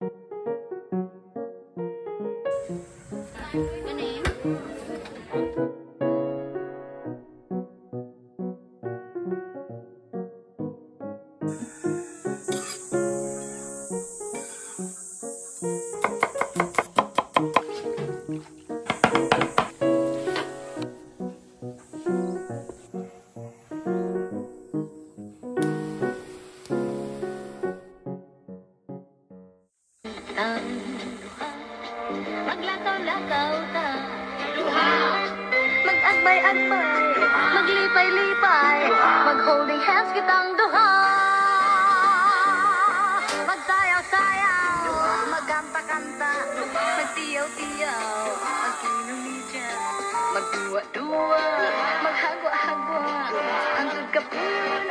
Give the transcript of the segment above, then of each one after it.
you Mag-agbay-agbay Maglipay-lipay Mag-holding hands kitang duha Magsayaw-sayaw Magkanta-kanta Magtiyaw-tiyaw Magkinumidya Magduwa-duwa Maghagwa-hagwa Ang kapun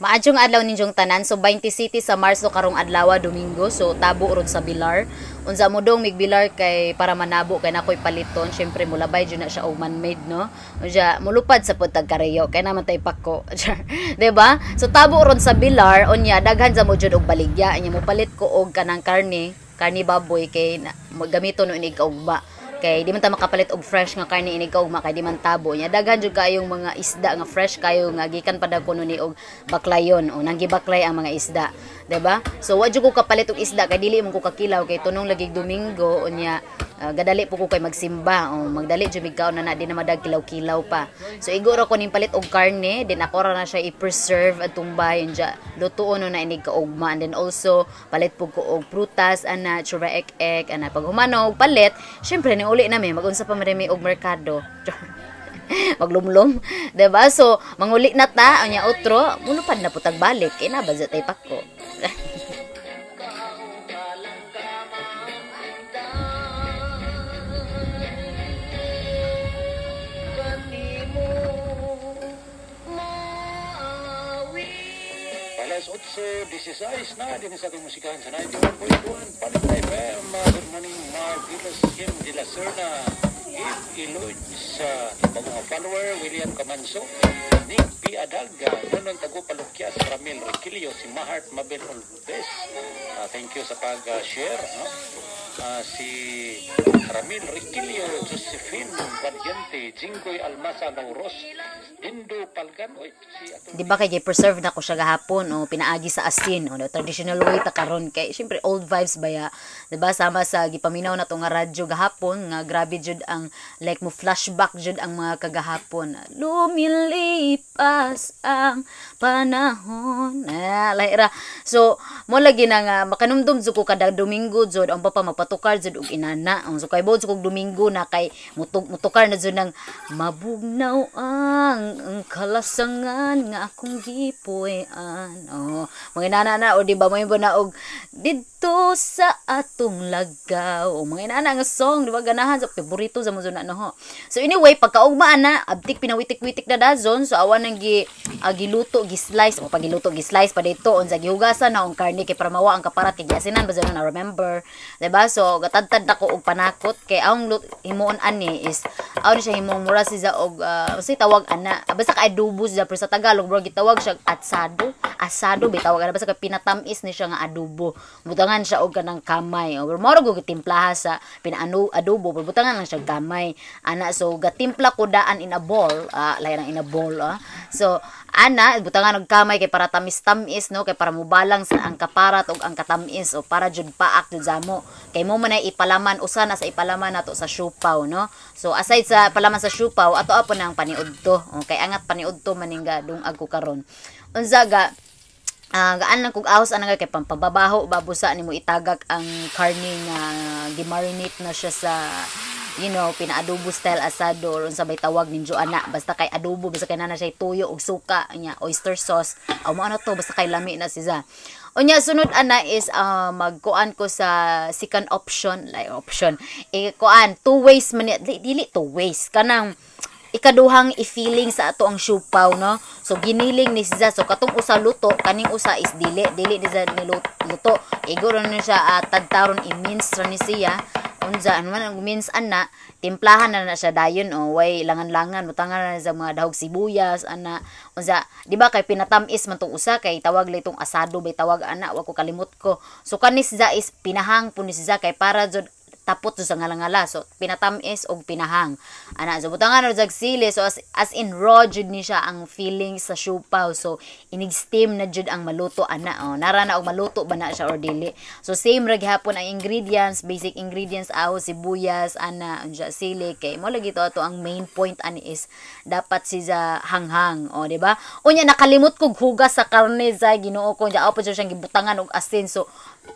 Maadyong adlaw ninyong tanan so 20 city sa Marso karong adlaw Domingo so tabo rod sa Bilar. Unsa mo dong mig Bilar kay para manabo kay nakoy paliton syempre mulabay jud na siya og man-made no. Unya mulupad sa pud tagkareyo kay naman tay pako. 'Di ba? So tabo rod sa Bilar unya daghan sa mo jud og baligya nya mo palit ko og kanang karne, karni baboy kay na, gamiton no inig kaugba kay di man ta makapalit og fresh nga karne inig kaugma kay di man tabo nya daghan jud kayong mga isda nga fresh kayo nga gikan pa dag kuno ni og baklayon. O nanggibaklay ang mga isda diba? So wa jud ko kapalit og isda kay dili mo ko kakilaw kay tunong lagi domingo unya uh, gadali po ko kay magsimba o magdali jud mig kaon na na di na madag kilaw-kilaw pa. So iguro ko ning palit og karne then ako ra na siya i-preserve at tumbay unya lutuon na inig kaugma and then also palit po ko og prutas ana chura ek ek ana pag humano palit syempre ni uli na may magunsa pa marami og merkado maglumlum diba so manguli na ta anya outro mulupad na putag balik kay na bazat tay pako Alas 8.16 na din sa ating musikahan sa 91.1 Panit FM. Good morning, Marvelous Kim de la Serna. Eloy sa mga follower, William Camanso, Nick P. Adalga, Nonon Tago Palukyas, Ramil Requilio, si Mahart Mabel Olves. Ah, thank you sa pag-share. No? Ah, si Ramil Requilio, Josephine Valiente, Jinggoy Almasa Nauros, Indo Palgan, oy, si di ba kay preserve na ko siya gahapon o pinaagi sa asin o the traditional way ta karon. Kay syempre old vibes ba ya? Di ba sama sa gipaminaw na to radyo gahapon nga grabe jud ang like mo flashback jud ang mga kagahapon. Lumilipas ang panahon. Ah, laira. So mo lagi na nga makanumdum jud ko kada domingo jud ang papa magpatukar jud og inana. Ang so kay bod kog domingo na kay mutuk mutukar na jud ng mabugnaw ang ang kalasangan nga akong gipuy-an oh mga inana na o di ba may na og didto sa atong lagaw. Mga inana nga song di ba ganahan. Sa favorito sa mo na ho. So anyway pagkaugma na abtik pinawitik-witik na dazon so awan nang gi ah, giluto gi-slice. O pagiluto gi-slice pa dito. Unsa gihugasan na ang karne kay para mawa ang kaparat kay giasinan ba na remember? Di ba? So gatadtad na ko og panakot. Kay ang himuon ani is aw siya himong mura siya og uh, say tawag ana. Basta ka adobo sa Tagalog bro gitawag siya atsado asado bitawag ana basta ka pinatamis ni siya nga adobo. Butangan siya og kanang kamay. O moro go gitimplaha sa pinaano adobo butangan lang siya gamay ana so gatimpla ko daan in a bowl. Ah lain in a bowl ah. So ana butangan og kamay kay para tamis-tamis no? Kay para mubalang sa ang kaparat ug ang katamis. O para jud paak jud zamo kay mo man ipalaman usa na sa ipalaman nato sa siupaw no? So aside sa palaman sa siupaw ato apo nang paniudto. Okay angat paniudto maningga dungag ko karon. Unsa ga Ah, gaan lang kog ahos anang kay pampababaho babusa nimo itagak ang karne nga gimarinate na siya sa you know pinaadobo style asado or unsa bay tawag ninyo ana basta kay adobo basta kay nana siya tuyo og suka nya oyster sauce. Aw mo ano to basta kay lami na siya. Unya sunod ana is ah, magkuan ko sa second option like option. Eh kuan two ways man ni- di- dili two ways kanang ikaduhang i-feeling sa ato ang siupaw no? So giniling ni siya. So katong usa luto kaning usa is dili. Dili ni siya niluto iguro ni siya uh, tadtaron i-mince ni siya. Unza ano man means ana timplahan na na siya dayon o way langan-langan. Mutangan na sa mga dahog sibuyas ana. Unza di ba kay pinatamis man tong usa kay tawag lay tong asado bay tawag ana wa ko kalimot ko. So kanis is pinahang punis za kay para jud tapot sa ngalangala. So pinatamis og pinahang. Ana so butangan na jag sili. So as, as in raw jud ni siya ang feeling sa siupaw so inig steam na jud ang maluto ana. Oh nara na og maluto ba na siya or dili? So same ra gihapon ang ingredients. Basic ingredients aho sibuyas ana unja sili. Kay mo lagi to ato ang main point ani is dapat siya hanghang. O di ba? Unya nakalimot kog hugas sa karne sa Ginoo ko. Unya apo siyang gibutangan og asin. So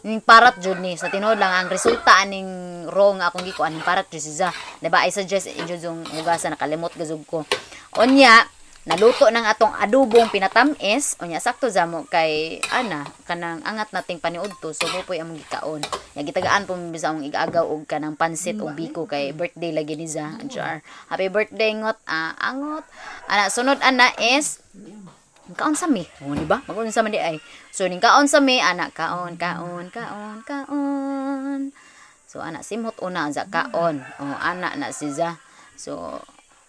ning parat jud ni sa tinuod lang ang resulta aning raw nga akong gikuan ning parat jud siya di ba i suggest injud yung hugasan nakalimot gazug ko. Unya naluto ng atong adubong pinatamis. Unya sakto za mo kay ana kanang angat nating paniudto so mo poy among gikaon. Nya gitagaan po mi sa among igaagaw og kanang pansit o biko kay birthday lagi ni za jar. Happy birthday ngot ah, angot. Ana sunod ana is kaon sa mi. O di ba? Magun sa man di ay. So ning kaon sa mi ana kaon kaon kaon kaon. So ana simhot una za kaon. O ana na si za. So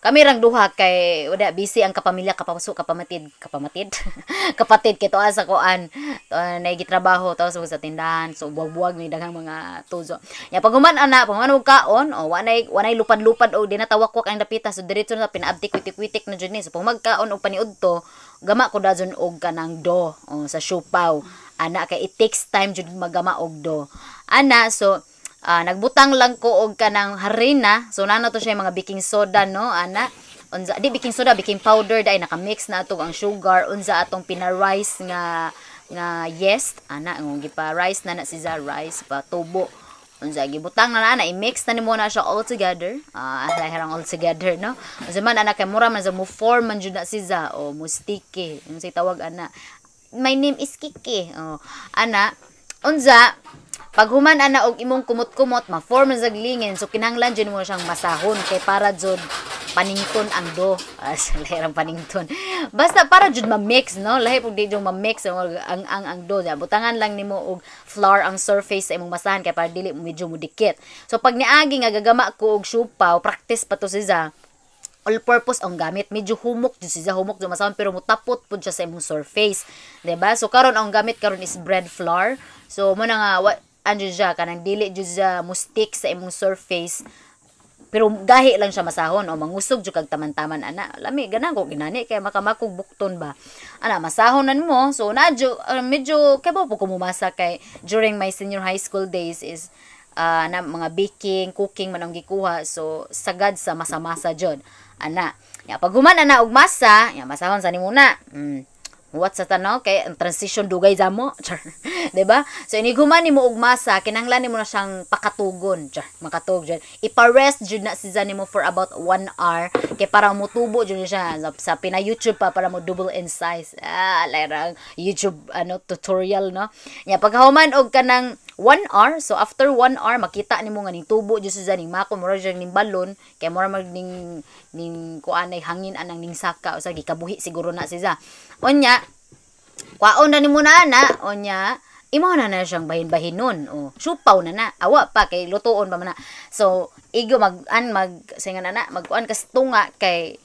kami rang duha kay wala busy ang kapamilya kapaso kapamatid kapamatid. Kapatid kay tuwa sa kuan. To na trabaho to sa tindahan. So buwag-buwag mi daghang mga tuzo. Ya paguman ana paguman og kaon o wanay wanay lupad-lupad o dinatawak-wak ang dapita. So diretso na pinaabtik witik-witik na jud so pag magkaon og paniudto gama ko dajon og kanang do o, sa siupaw ana kay it takes time jud magama og do. Ana so Ah, nagbutang lang ko og kanang harina. So nano to siya mga baking soda no, ana. Unza di baking soda, baking powder dai naka-mix na atong ang sugar unza atong pina-rice nga nga yes, ana ang gipa rice na na siya rice pa tubo. Unza gibutang na na i-mix na nimo na siya all together. Ah, lahirang all together no. Unsa man ana kay mura man sa mo form man jud na siya o mo sticky. Yung say tawag ana. My name is Kiki. Oh, ana unza pag human ana og imong kumot-kumot ma-form na zaglingin so kinahanglan jud mo siyang masahon. Kay para jud panington ang do. As lahirang panington. Basta para jud ma-mix no? Lahi pug di jud ma-mix ang ang ang, ang do ja butangan lang nimo og flour ang surface sa imong masahan kay para dili medyo mudikit. So pag niagi nga gagama ko og siupaw practice pa to siya. All purpose ang gamit. Medyo humok jud siya humok jud masahon pero mutapot pud siya sa imong surface diba? So karon ang gamit karon is bread flour. So mo na nga ano siya kanang dili jud siya mo stick sa imong surface. Pero gahi lang siya masahon o mangusog jud kag taman-taman ana. Lami ganan ko ginani kay makamakog bukton ba? Ana masahon nan mo. So na jud uh, medyo kay ba po kumumasa kay during my senior high school days is uh, na mga baking cooking man ang gikuha. So sagad sa masa-masa jud ana ya pag human ana og masa ya masahon sa nimo na mm what sa tanaw kay ang transition dugay za mo char. Di ba so iniguman nimo og masa kinahanglan nimo na siyang pakatugon char. Makatug jud ipa-rest jud na si nimo for about 1 hour kay para mutubo jud siya sa, sa pina YouTube pa para mo double in size. Ah lerang YouTube ano tutorial no? Nya paghuman og kanang 1 hour so after 1 hour makita nimo nga ning tubo jud sa ning mako mura jud ning balon kay mura mag ning ning kuanay hangin anang ning saka o gikabuhi siguro na siya onya kwaon na ni mo na ana. Onya imo na na siyang bahin-bahin nun. O supaw na na. Awa pa kay lutuon pa man na. So igo mag an mag singa na na magkuan kas tunga kay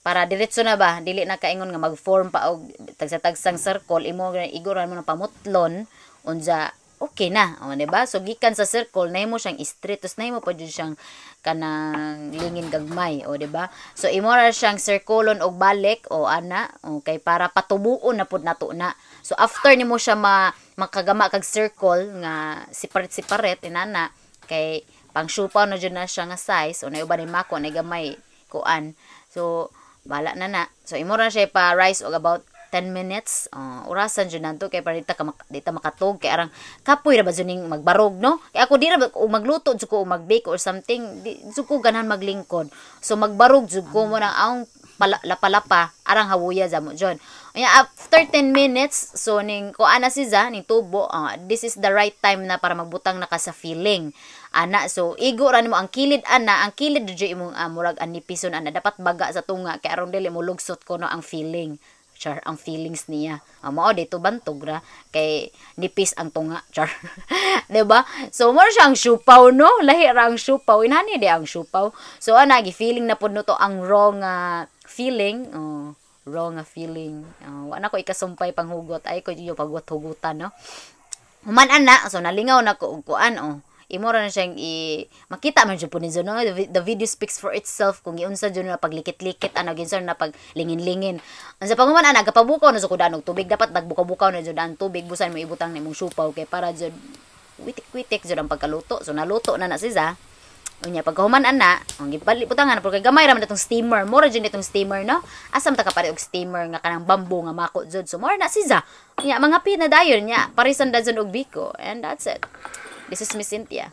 para diretso na ba dili na kaingon nga mag-form pa og tagsa-tagsang circle imo igo ra mo na pamutlon unja okay na. O di ba so gikan sa circle nahimo siyang straight tos nahimo pa jud siyang kanang lingin gagmay. O di ba so imo ra siyang circulon og balik o ana okay para patubuon na pud nato na. So after nimo siya ma makagama kag circle nga separate inana kay pang supaw na jud na siya nga size o na uban ni mako na gamay kuan. So bala na na. So imo ra siya pa rice og about 10 minutes. Uh, orasan jud nanto kay para dita ka mak- dita makatog kay arang kapoy ra ba juning magbarog no? Kay ako di ra magluto jud ko o magbake or something di jud ko ganahan maglingkod. So magbarog jud ko mo nang aong pala, lapa-lapa arang hawuya jamo jon Nya after 10 minutes so ning ko ana si za ning tubo uh, this is the right time na para magbutang na ka sa feeling ana. So igo ra nimo ang kilid ana ang kilid jud imong uh, murag anipison ana dapat baga sa tunga kay aron dili mo lugsot ko no ang feeling char ang feelings niya. Uh, mao dito bantog ra. Kay nipis ang tunga char. 'di ba so mo siya ang syupaw no? Lahi ra ang syupaw inani di ang syupaw so ana gi feeling na pud no to ang wrong uh, feeling. Oh, wrong nga feeling. Uh, wa na ko ikasumpay panghugot. Ay ko yung pagwat-hugutan no? Human ana. So nalingaw na ko og kuan oh imo ra na siyang i makita man jud po ninyo no the, the video speaks for itself kung iunsa jud na paglikit-likit ano ginsa na paglingin-lingin unsa pa man ana gapabukaw na sa kuda og tubig dapat nagbukaw-bukaw na jud ang tubig busan mo ibutang nimong supaw kay para jud witik-witik jud ang pagkaluto so naluto na na siya Unya pagkahuman ana, ang gibali butangan pero kay gamay ra man itong steamer. Mora jud itong steamer no. Asam ta ka pare og steamer nga kanang bamboo nga mako jud. So mora na siya. Unya mga pina dayon nya parisan da jud og biko and that's it. This is Miss Cynthia.